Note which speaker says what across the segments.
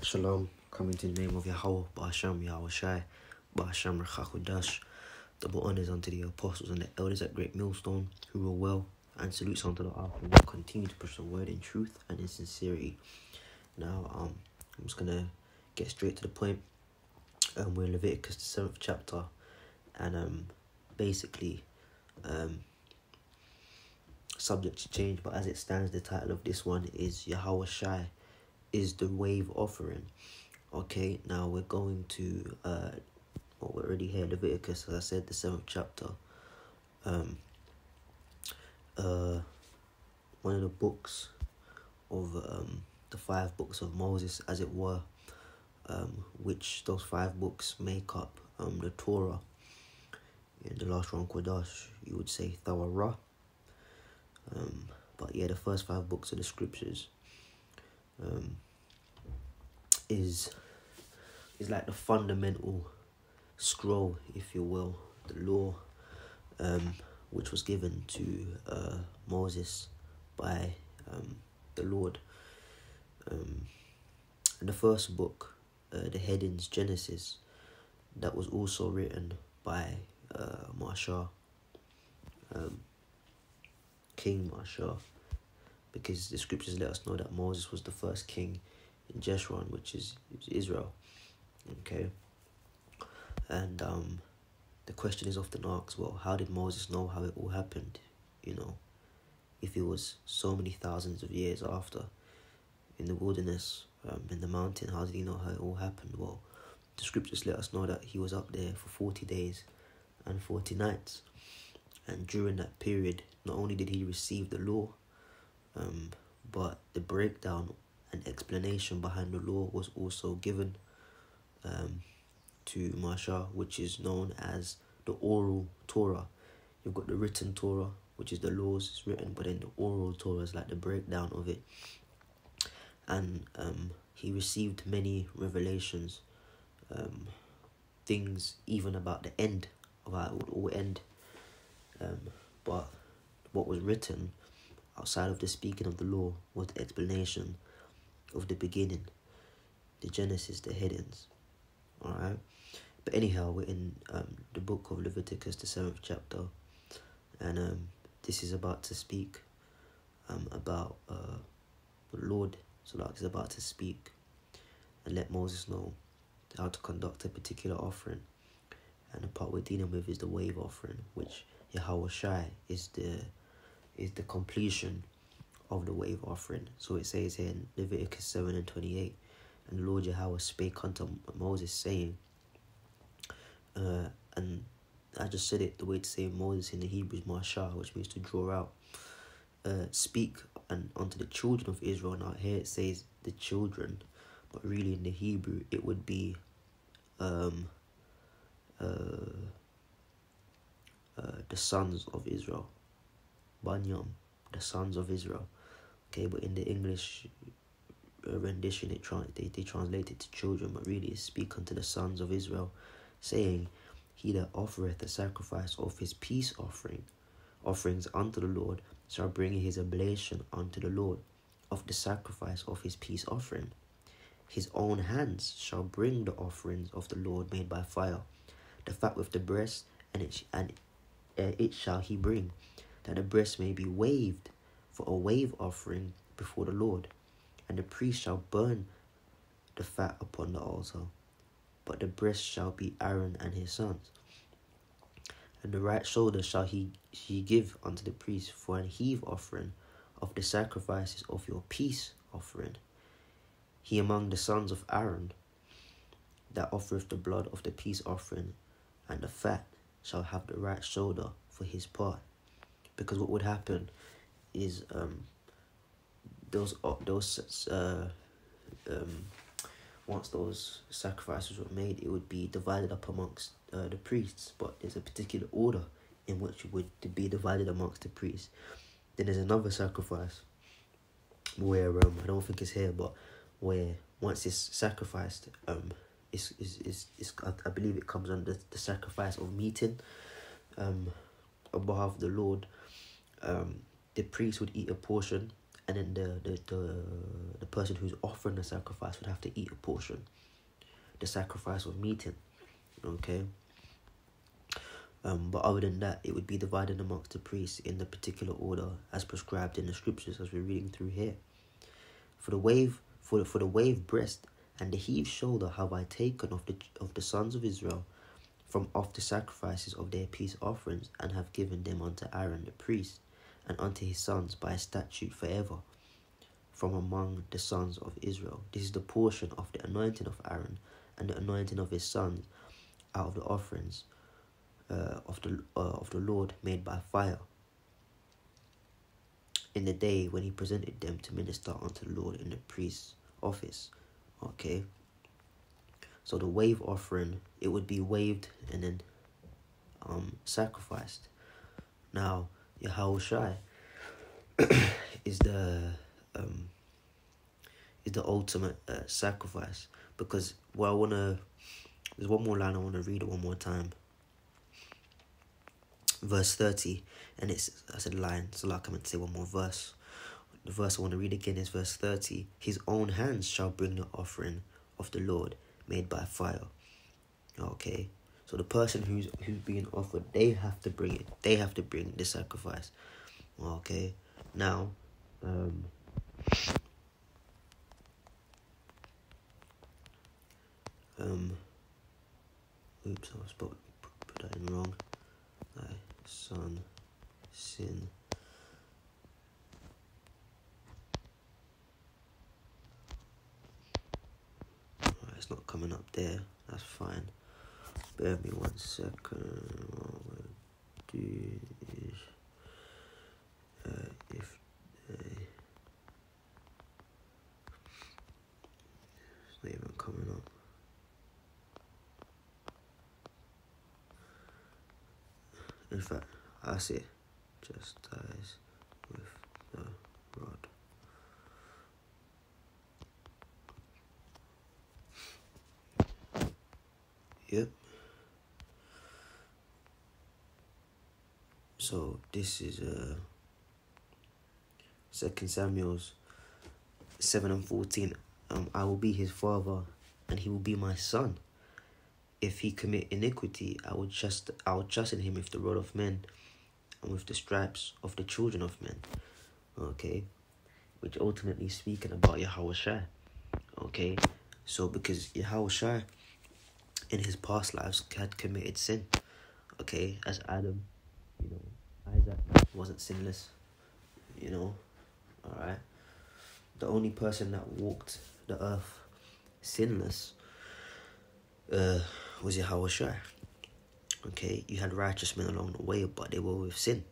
Speaker 1: Alright, shalom. Coming to the name of Yahweh, Ba'asham, Yahawashi, Ba'asham, Rechachudash. Double honors unto the apostles and the elders at Great Millstone, who rule well, and salutes unto the ark, who will continue to push the word in truth and in sincerity. Now, um, I'm just gonna get straight to the point. Um, we're in Leviticus, the seventh chapter, and um, basically, um, subject to change, but as it stands, the title of this one is Yahawashi is the wave offering. Okay, now we're going to uh well we're already here, Leviticus, as I said, the seventh chapter. Um uh one of the books of um the five books of Moses as it were. Um which those five books make up um the Torah. In the last one Kodash, you would say Thawara. Um but yeah the first five books of the scriptures um, is is like the fundamental scroll, if you will, the law, um, which was given to uh, Moses by um, the Lord. Um, the first book, uh, the headings Genesis, that was also written by uh, Marsha, um, King Marsha because the scriptures let us know that Moses was the first king in Jeshurun, which is Israel. Okay. And um, the question is often asked, well, how did Moses know how it all happened? You know, if it was so many thousands of years after in the wilderness, um, in the mountain, how did he know how it all happened? Well, the scriptures let us know that he was up there for 40 days and 40 nights. And during that period, not only did he receive the law, um, but the breakdown and explanation behind the law was also given um, to Marsha, which is known as the oral Torah. You've got the written Torah, which is the laws it's written, but then the oral Torah is like the breakdown of it. And um, he received many revelations, um, things even about the end of how it would all end. Um, but what was written outside of the speaking of the law was the explanation of the beginning, the Genesis, the headings. Alright? But anyhow, we're in um, the book of Leviticus, the seventh chapter, and um, this is about to speak um, about uh, the Lord. So, like, is about to speak and let Moses know how to conduct a particular offering. And the part we're dealing with is the wave offering, which Yahawashi is the is the completion of the wave offering. So it says here in Leviticus 7 and 28, and the Lord Yahweh spake unto Moses, saying, uh, and I just said it the way to say Moses in the Hebrew is Marshah, which means to draw out. Uh, speak and unto the children of Israel. Now here it says the children, but really in the Hebrew it would be um, uh, uh, the sons of Israel. Banyam, the sons of Israel. Okay, but in the English uh, rendition, it tra- they, they translate it to children, but really it's speak unto the sons of Israel, saying, He that offereth the sacrifice of his peace offering, offerings unto the Lord, shall bring his oblation unto the Lord of the sacrifice of his peace offering. His own hands shall bring the offerings of the Lord made by fire, the fat with the breast, and it, and uh, it shall he bring that the breast may be waved for a wave offering before the Lord, and the priest shall burn the fat upon the altar, but the breast shall be Aaron and his sons. And the right shoulder shall he, he give unto the priest for an heave offering of the sacrifices of your peace offering. He among the sons of Aaron that offereth the blood of the peace offering and the fat shall have the right shoulder for his part because what would happen is um, those uh, those uh, um, once those sacrifices were made, it would be divided up amongst uh, the priests. But there's a particular order in which it would be divided amongst the priests. Then there's another sacrifice where um, I don't think it's here, but where once it's sacrificed, um, is is is I believe it comes under the sacrifice of meeting, um, on behalf of the Lord um, the priest would eat a portion and then the, the the the person who's offering the sacrifice would have to eat a portion. The sacrifice of meeting, okay. Um, but other than that, it would be divided amongst the priests in the particular order as prescribed in the scriptures, as we're reading through here. For the wave, for the, for the wave breast and the heave shoulder have I taken of the of the sons of Israel, from off the sacrifices of their peace offerings, and have given them unto Aaron the priest, and unto his sons by a statute forever, from among the sons of Israel. This is the portion of the anointing of Aaron, and the anointing of his sons, out of the offerings uh, of the uh, of the Lord made by fire. In the day when he presented them to minister unto the Lord in the priest's office, okay. So the wave offering it would be waved and then um sacrificed. Now Yahushai is the um is the ultimate uh, sacrifice because well I wanna there's one more line I wanna read it one more time verse 30, and it's, I said line, so like I meant to say one more verse. The verse I want to read again is verse 30. His own hands shall bring the offering of the Lord made by fire. Okay, so the person who's who's being offered, they have to bring it. They have to bring the sacrifice. Okay, now, um, um, oops, I was put, put that in wrong son sin. it's not coming up there. That's fine. Bear me one second. What do is uh, if they it's not even coming up. In fact, I say, just ties with the rod. Yep. So this is uh Second Samuel's seven and fourteen. Um, I will be his father, and he will be my son if he commit iniquity, I will just I will chasten him with the rod of men, and with the stripes of the children of men. Okay, which ultimately speaking about Yahweh Okay, so because Yahweh in his past lives had committed sin. Okay, as Adam, Isaac wasn't sinless. You know, all right. The only person that walked the earth sinless uh, was Yahweh Okay, you had righteous men along the way, but they were with sin.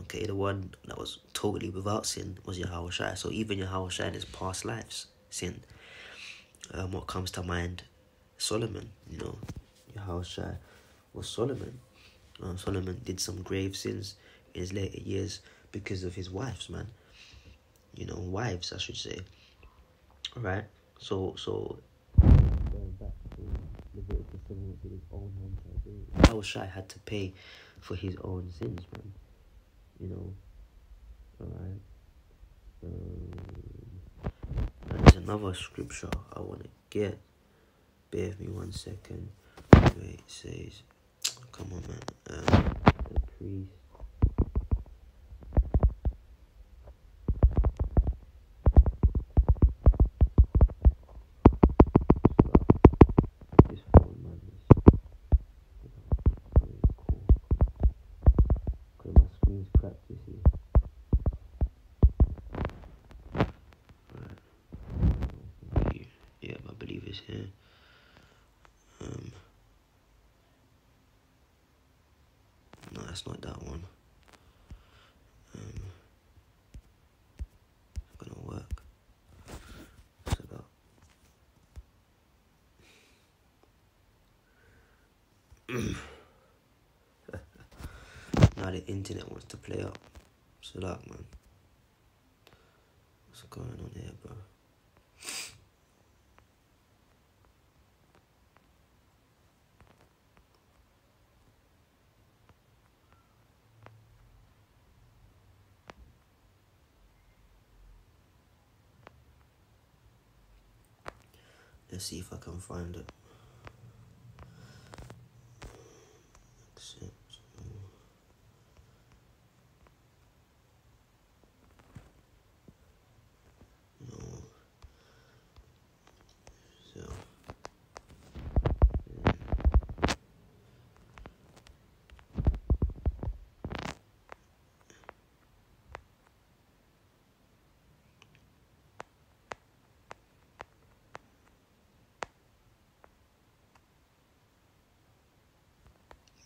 Speaker 1: Okay, the one that was totally without sin was Yahweh So even Yahweh in his past lives sin. Um, what comes to mind? Solomon, you know, Yahweh was Solomon. Um, Solomon did some grave sins in his later years because of his wives, man. You know, wives, I should say. Right? So, so going back to Leviticus 7 with his own hand shall do. Yahushua had to pay for his own sins, man. You know. Alright. Um, there's another scripture I want to get. Bear with me one second. Wait, it says, come on, man. Um, the priest. That's not that one. Um, it's gonna work. So now the internet wants to play up. So that man. What's going on here, bro? See if I can find it.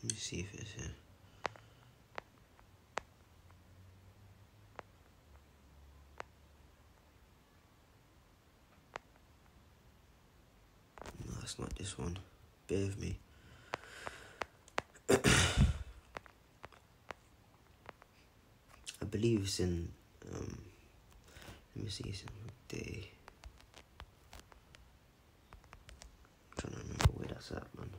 Speaker 1: Let me see if it's here. No, it's not this one. Bear with me. I believe it's in. Um, let me see. It's in day. I'm trying to remember where that's at, man.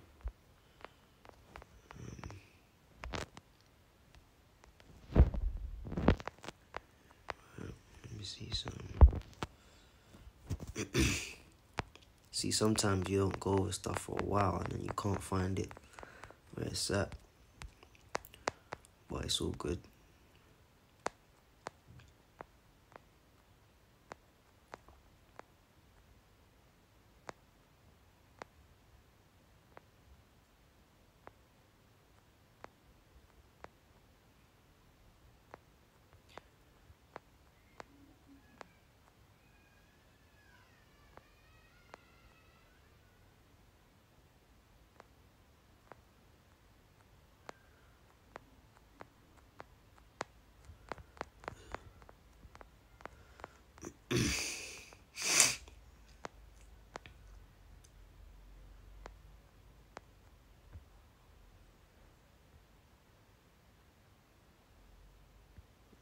Speaker 1: See see, sometimes you don't go over stuff for a while and then you can't find it where it's at. But it's all good.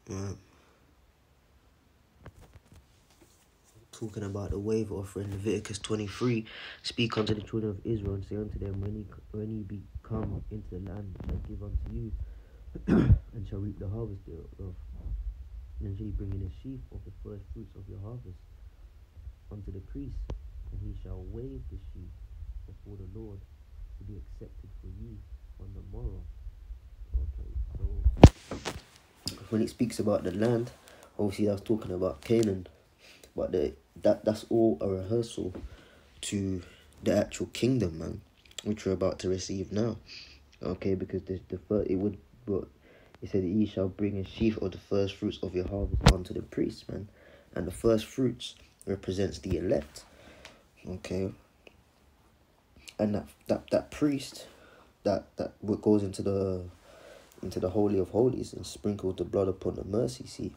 Speaker 1: Right. Talking about the wave offering, Leviticus 23 Speak unto the children of Israel and say unto them, When ye, when ye be come into the land I give unto you, and shall reap the harvest thereof, then shall ye bring in a sheaf of the first fruits of your harvest unto the priest, and he shall wave the sheaf before the Lord to be accepted for you on the morrow. Okay, so when it speaks about the land, obviously that's talking about Canaan, but the that that's all a rehearsal to the actual kingdom, man, which we're about to receive now. Okay, because the the first it would but it said ye shall bring a sheaf of the first fruits of your harvest unto the priest, man, and the first fruits represents the elect. Okay, and that that that priest, that that what goes into the into the Holy of Holies and sprinkled the blood upon the mercy seat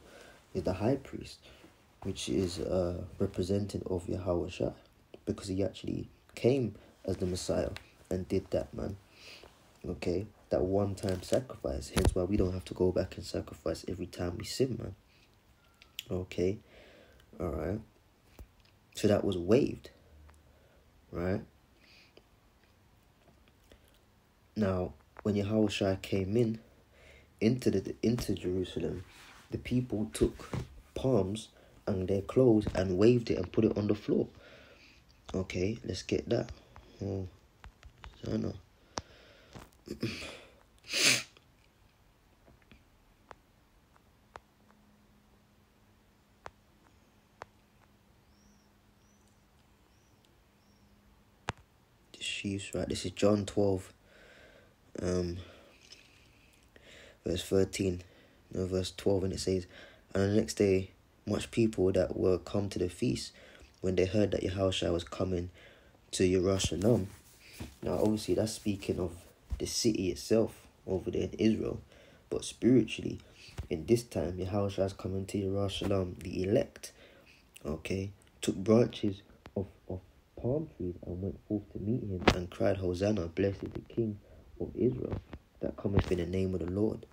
Speaker 1: is the high priest, which is uh, representing of Yahawashi, because he actually came as the Messiah and did that, man. Okay, that one time sacrifice, hence why we don't have to go back and sacrifice every time we sin, man. Okay, all right. So that was waived, right? Now, when Yahweh came in, into the into Jerusalem, the people took palms and their clothes and waved it and put it on the floor. Okay, let's get that. Oh, Zana. the sheaves, right? This is John 12, um, verse 13, no, verse 12, and it says, And the next day, much people that were come to the feast, when they heard that Yahushua was coming to Yerushalayim. Now, obviously, that's speaking of the city itself over there in Israel, but spiritually, in this time, Yahushua is coming to Yerushalayim, the elect, okay, took branches of, of palm trees and went forth to meet him and cried, Hosanna, blessed the King of Israel that cometh in the name of the Lord.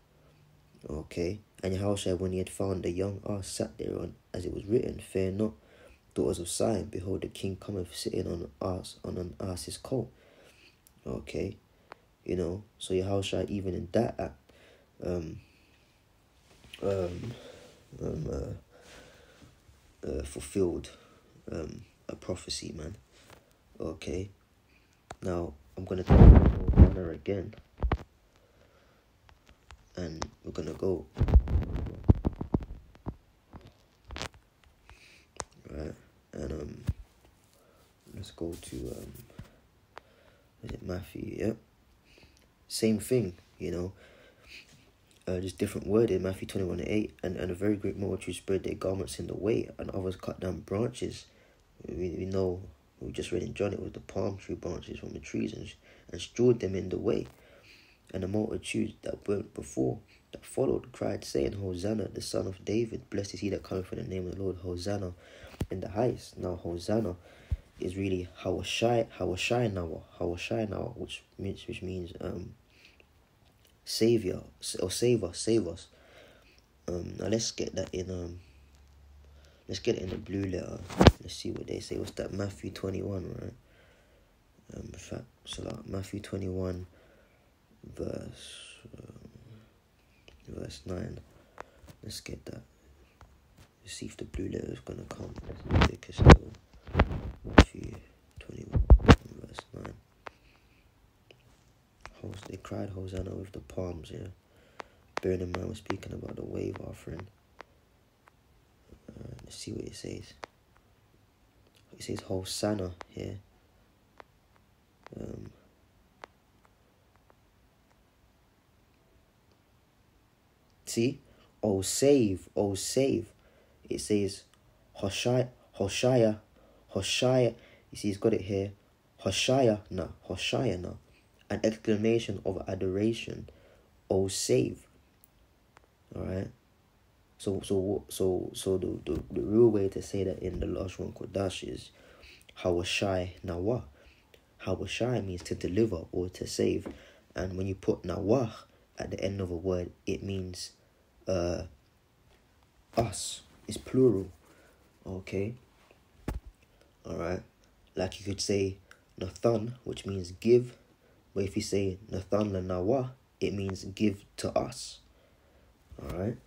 Speaker 1: Okay, and Yahushua, when he had found the young ass sat thereon, as it was written, Fear not, daughters of Zion, behold, the king cometh sitting on an ass, on an ass's coat. Okay, you know, so Yahushua, even in that act, um, um, um, uh, uh, fulfilled um, a prophecy, man. Okay. Now I'm gonna take Hosanna again. And we're gonna go. Right. And um let's go to um is it Matthew, yeah? Same thing, you know. Uh, just different word in Matthew 21 and 8. And, and a very great multitude spread their garments in the way, and others cut down branches. We, we know, we just read in John, it was the palm tree branches from the trees and, and strewed them in the way. And the multitude that went before, that followed, cried, saying, Hosanna, the son of David. Blessed is he that cometh in the name of the Lord. Hosanna in the highest. Now, Hosanna is really Hawashai, Hawashai now, Hawashai now, which means, which means, um, Savior or save us, save us. Um, now let's get that in um. Let's get it in the blue letter. Let's see what they say. What's that? Matthew twenty one, right? Um, in fact, so like Matthew twenty one, verse um, verse nine. Let's get that. Let's see if the blue letter is gonna come. Let's take a still. Matthew twenty one, verse nine they cried Hosanna with the palms, yeah. Bearing in mind, we're speaking about the wave offering. Uh, let's see what it says. It says Hosanna here. Um, see? Oh, save, oh, save. It says Hoshaya, Hoshaya, Hoshaya. You see, he's got it here. Hoshaya, no, Hoshaya, no an exclamation of adoration, oh save. Alright? So so so so the, the, the real way to say that in the Lashon Kodash is Hawashai Nawah. Hawashai means to deliver or to save. And when you put Nawah at the end of a word, it means uh us. is plural. Okay? Alright? Like you could say Nathan, which means give but if you say Nathan Nawa, it means give to us. Alright?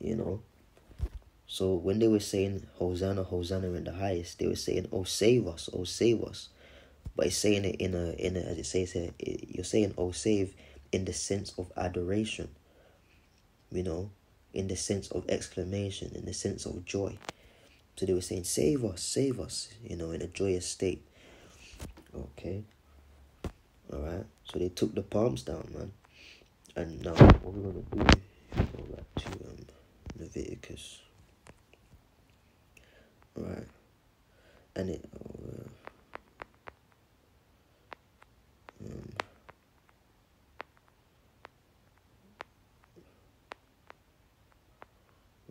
Speaker 1: You know. So when they were saying Hosanna, Hosanna in the highest, they were saying, Oh save us, oh save us. But it's saying it in a in a as it says here, it, you're saying oh save in the sense of adoration. You know, in the sense of exclamation, in the sense of joy. So they were saying, Save us, save us, you know, in a joyous state. Okay. Alright, so they took the palms down, man. And now, what we're gonna do, go back to um, Leviticus. Alright, and it, uh, um,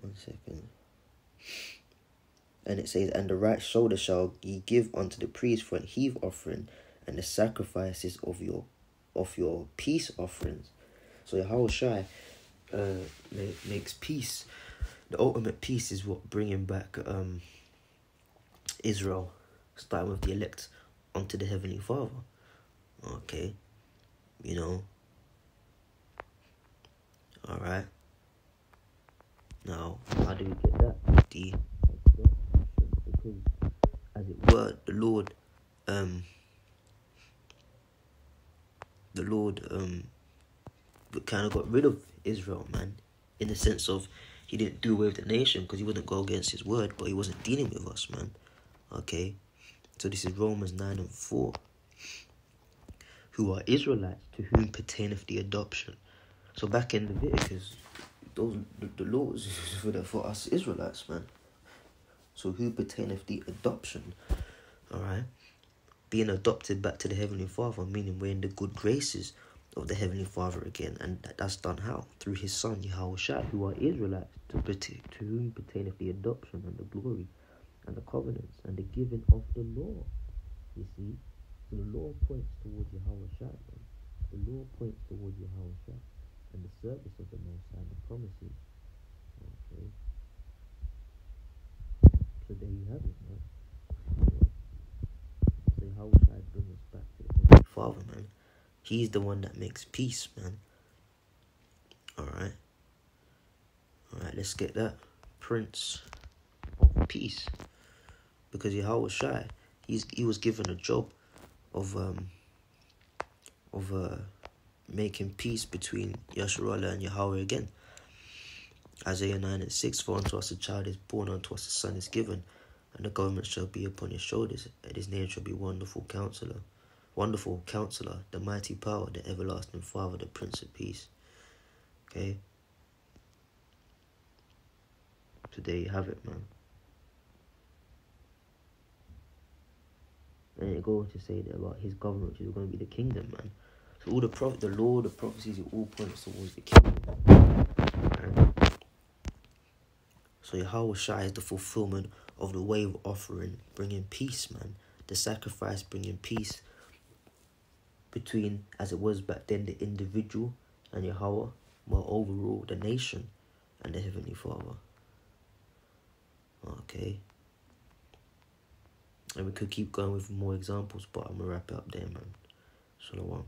Speaker 1: one second. And it says, And the right shoulder shall ye give unto the priest for an heave offering, and the sacrifices of your of your peace offerings. So Yahawashi uh, makes peace. The ultimate peace is what bringing back um, Israel, starting with the elect, onto the Heavenly Father. Okay, you know. All right. Now, how do we get that? The because, as it were, the Lord um the Lord um kind of got rid of Israel, man, in the sense of he didn't do away with the nation because he wouldn't go against his word, but he wasn't dealing with us, man. Okay, so this is Romans nine and four. Who are Israelites to whom pertaineth the adoption? So back in Leviticus, those the, the laws for the, for us Israelites, man. So who pertaineth the adoption? All right being adopted back to the Heavenly Father, meaning we're in the good graces of the Heavenly Father again. And that's done how? Through His Son, Yahweh who are Israelites, to, to whom pertaineth the adoption and the glory and the covenants and the giving of the law. You see? So the law points towards Yahweh The law points towards Yahweh and the service of the Most High and the promises. Okay. So there you have it, man say, how should I bring us back to the Father, man? He's the one that makes peace, man. Alright. Alright, let's get that. Prince of Peace. Because Yahawashi, he's he was given a job of um of uh making peace between Yasharallah and Yahweh again. Isaiah 9 and 6 For unto us a child is born, unto us a son is given, and the government shall be upon his shoulders, and his name shall be Wonderful Counselor. Wonderful Counselor, the mighty power, the everlasting Father, the Prince of Peace. Okay? So there you have it, man. And it goes to say that about his government, which is going to be the kingdom, man. So all the prophet, the law, the prophecies, it all points towards the kingdom. So Yahawashi is the fulfillment of the wave offering, bringing peace, man. The sacrifice bringing peace between, as it was back then, the individual and Yahweh, well, overall, the nation and the Heavenly Father. Okay. And we could keep going with more examples, but I'm gonna wrap it up there, man. Shalom.